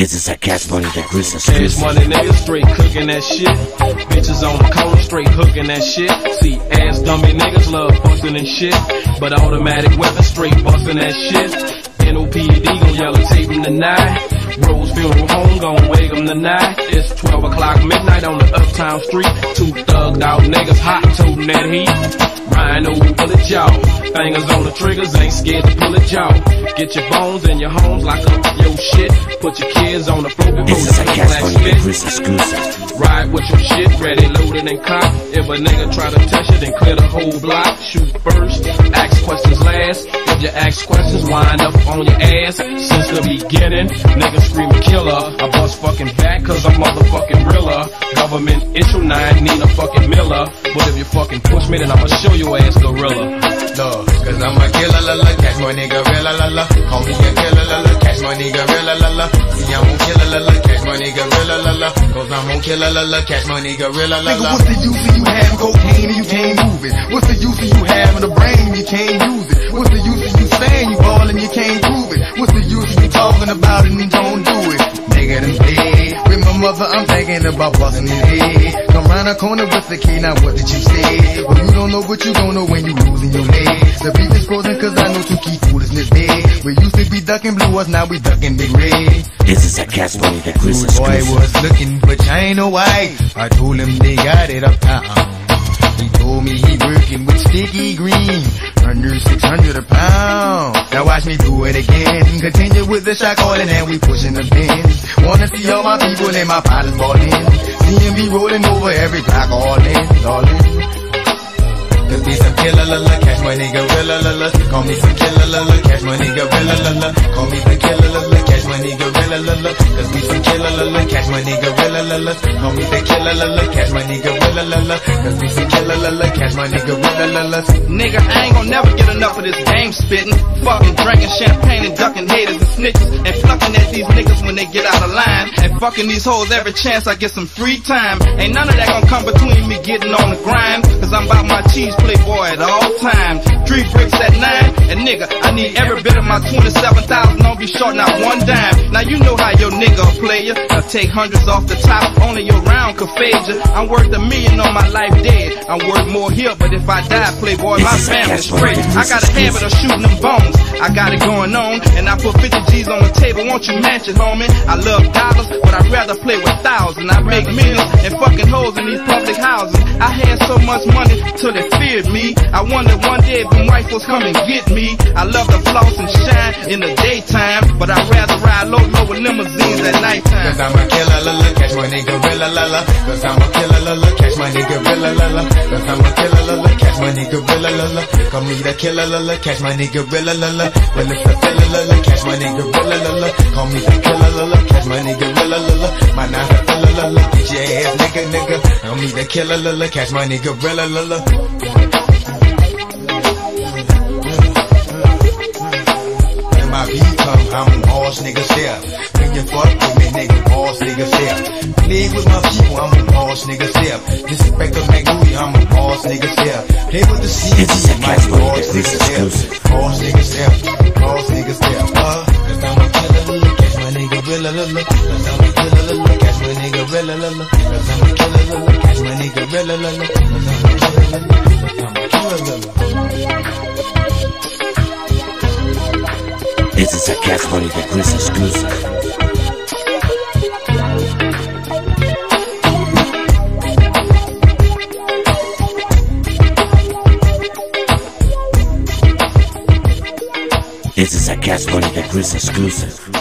This is a cash money that Chris Cash money niggas straight cooking that shit. Bitches on the corner straight hooking that shit. See ass dummy niggas love busting and shit. But automatic weapons straight busting that shit. NOPD gon' yellow tape 'em tonight. Rhodes funeral home gon' wake tonight. It's 12 o'clock midnight on the uptown street. Two thugged out niggas hot toting that heat. Rhino bullet jaw. Fingers on the triggers, ain't scared to pull it jaw. Get your bones and your homes, like up your shit. Put your kids on the floor before This the is a black cash money spit. that Chris. Ride with your shit ready, loaded and cocked. If a nigga try to touch it, then clear the whole block. Shoot first, ask questions last. If you ask questions, wind up on your ass. Since the beginning, niggas screaming killer. I bust fucking back cause I'm motherfucking realer. Government issue 9, Nina fucking Miller. But if you fucking push me, then I'ma show your ass gorilla. Love, cause I'm a killer, la la, Cash Money, gorilla, la la. Call me a killer, la la, Cash Money, gorilla, la la. See, I'm on killer, la la, Cash Money, gorilla, la la. Cause I'm on killer, la la, Cash Money, gorilla, la Nigga, la. what's the use of you having cocaine mother, I'm thinking about busting his head. Come round the corner with the key, now what did you say? Well, you don't know what you don't know when you losing your legs. The beef is frozen cause I know to keep foolishness dead. We used to be ducking blue us, now we ducking big red. This is a cash money that Chris Rude boy was looking but I ain't China White. I told him they got it uptown. Uh-uh. He told me he working with sticky green, watch me do it again. Continue with the shot calling and we pushing the pins. Wanna see all my people and my pilots ballin'. CMB rolling over every block all in, all in. Me some killer, la la, Cash Money, gorilla, la la. Call me some killer, la la, Cash Money, gorilla, la la. Call me the killer, la la, Cash Money, gorilla, la la. Cause me some killer, la la, Cash Money, gorilla, la la. Call me the killer, la la, Cash Money, gorilla, la la. Cause me some killer, la la, Cash Money, gorilla, la la. Nigga, I ain't gonna never get enough of this game spitting. Fucking drinking champagne and ducking haters and snitches. And plucking at these niggas when they get out of line. And fucking these hoes every chance I get some free time. Ain't none of that gonna come between me getting on the grind. And nigga, I need every bit of my 27,000. Don't be short, not one dime. Now you know how your nigga a player. I take hundreds off the top. Only your round could fade. I'm worth a million on my life dead. I'm worth more here, but if I die, playboy, my This is a family's straight. I got a habit of shooting them bones. I got it going on, and I put 50 G's on the table. Won't you match it, homie? I love dollars, but I'd rather play with thousands. I make millions and fucking hoes in these public houses. I had so much money till they feared me. I wonder one day if them white folks come and get me. I love to floss and shine in the daytime, but I'd rather ride low low with limousines at nighttime. Cause I'm a killer, Cash Money, gorilla, la la. Cause I'm a killer, la la, Cash Money, gorilla, la la. Cause I'm a killer, la la, Cash Money, gorilla, la la. Call me the killer, la la, Cash Money, gorilla, la la. Well, it's a filler, la la, Cash Money, gorilla, la la. Call me the killer, la la, Cash Money, gorilla, la la. My nine a filler, la la, get your ass, nigga, nigga. Call me the killer, la la, Cash Money, gorilla, la la. My beat I'm boss nigga step. When you fuck with me, nigga, boss nigga step. Play with my people, I'm a boss nigga step. Disrespect the McGooey, I'm a boss nigga step. Play with the This is CC, a my boss nigga. Boss nigga boss nigga. Uh, cause I'm a killer, catch my nigga, rilla, la, la. Cause I'm a killer, catch my nigga, rilla, la, la. Cause I'm a killer, catch my nigga, rilla, la, la. Cause I'm a killer, la, la. Cause I'm a killer, This is a cash money that Chris exclusive. This is a cash money that Chris exclusive.